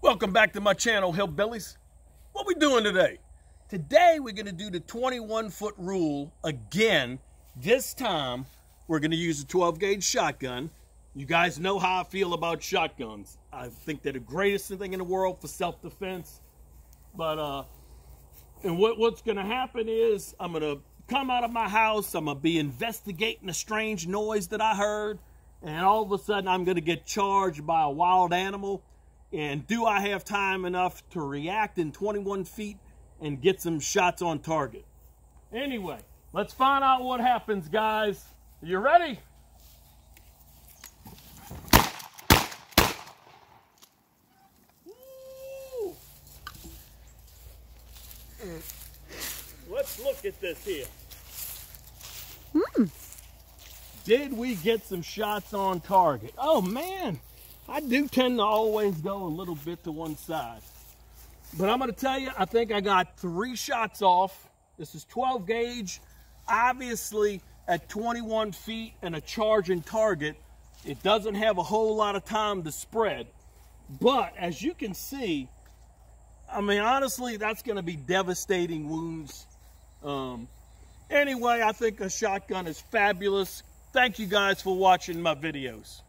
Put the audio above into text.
Welcome back to my channel, Hillbillies. What we doing today? Today we're gonna do the 21 foot rule again. This time we're gonna use a 12 gauge shotgun. You guys know how I feel about shotguns. I think they're the greatest thing in the world for self-defense. But uh, and what, what's gonna happen is I'm gonna come out of my house, I'm gonna be investigating a strange noise that I heard, and all of a sudden I'm gonna get charged by a wild animal and do I have time enough to react in 21 feet and get some shots on target? Anyway, let's find out what happens, guys. Are you ready? Let's look at this here. Hmm. Did we get some shots on target? Oh man, I do tend to always go a little bit to one side. But I'm going to tell you, I think I got three shots off. This is 12 gauge. Obviously, at 21 feet and a charging target, it doesn't have a whole lot of time to spread. But as you can see, I mean, honestly, that's going to be devastating wounds. Um, anyway, I think a shotgun is fabulous. Thank you guys for watching my videos.